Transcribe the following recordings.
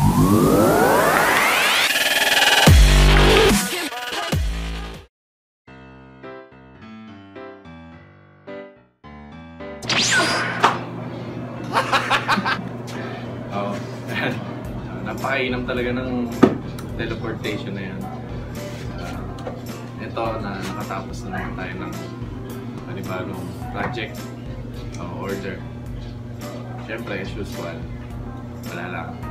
Oo. Ayan. Napakainam talaga ng teleportation na yan. Ah, ito na nakatapos na naman tayo ng panibagong project o order. Siyempre, as usual, wala lang.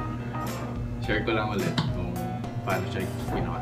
Share ko lang ulit kung paano siya ginawa.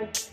Bye.